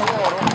Lord.